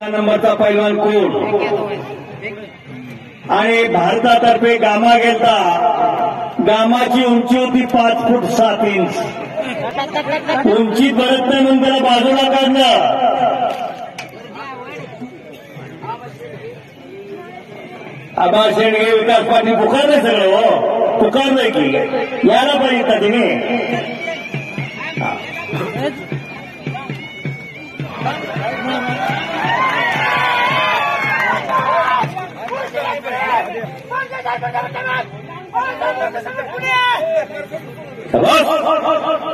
नंबरचा पैलवान कोण? आणि भारतातर्फे गामा गेलता. गामाची उंची होती पाच फूट सात इंच. उंची परत नाही म्हणून त्याला बाजूला काढलं. आबा शेंडगे विकास पाटील पुकारलंय सगळं हो? पुकारलंय की. यायला पाहिजे तिने. خلاص